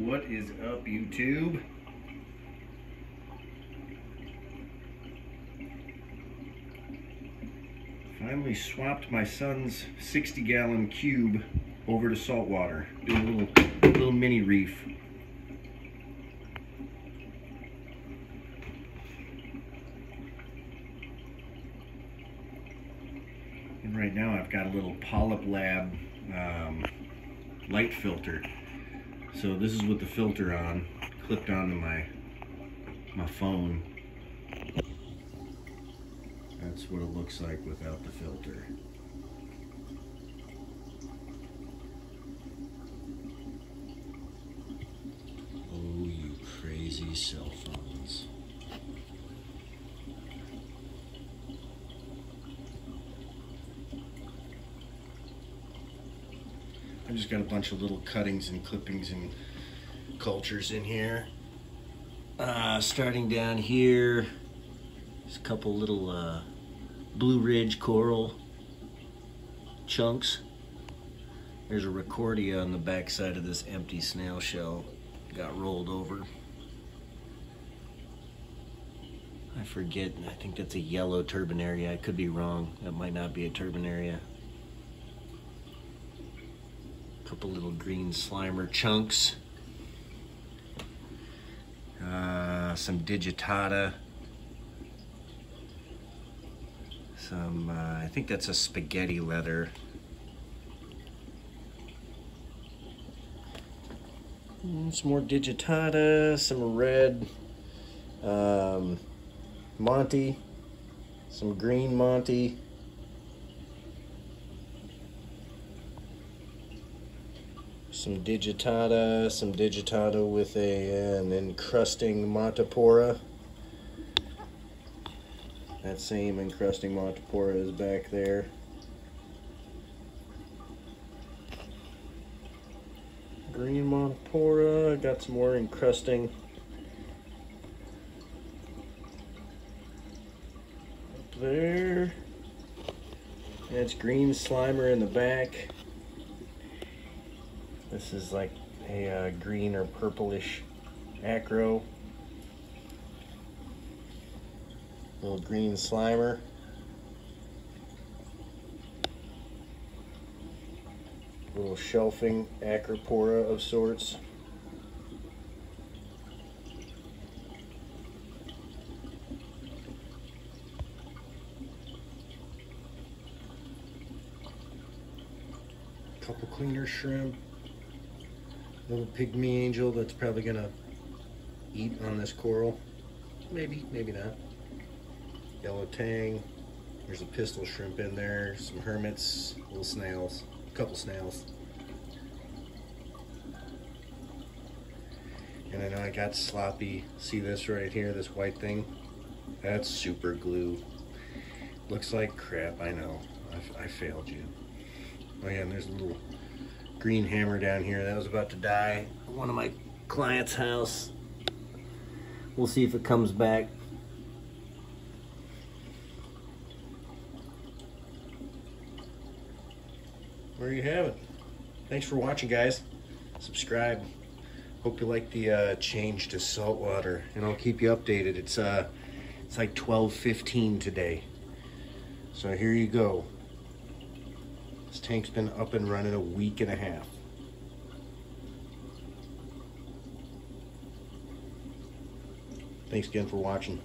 What is up, YouTube? Finally swapped my son's 60 gallon cube over to saltwater. Do a little, little mini reef. And right now I've got a little Polyp Lab um, light filter. So this is with the filter on, clipped onto my my phone. That's what it looks like without the filter. Oh, you crazy cell phones. I just got a bunch of little cuttings and clippings and cultures in here. Uh, starting down here, there's a couple little uh, Blue Ridge coral chunks. There's a Ricordea on the back side of this empty snail shell. Got rolled over. I forget, I think that's a yellow turbinaria. I could be wrong. That might not be a turbinaria couple little green slimer chunks. Uh, some digitata. Some, uh, I think that's a spaghetti leather. Mm, some more digitata, some red um, Monty, some green Monty. Some digitata, some digitata with a, an encrusting montipora. That same encrusting montipora is back there. Green montipora, got some more encrusting. Up there. That's green slimer in the back. This is like a uh, green or purplish acro. Little green slimer. Little shelving acropora of sorts. Couple cleaner shrimp little pygmy angel that's probably gonna eat on this coral. Maybe, maybe not. Yellow tang. There's a pistol shrimp in there, some hermits, little snails, a couple snails. And I know I got sloppy. See this right here, this white thing? That's super glue. Looks like crap, I know. I, I failed you. Oh yeah, and there's a little green hammer down here that was about to die one of my client's house. We'll see if it comes back. There you have it. Thanks for watching, guys. Subscribe. Hope you like the uh, change to saltwater, and I'll keep you updated. It's uh, it's like 12:15 today. So here you go. This tank's been up and running a week and a half. Thanks again for watching.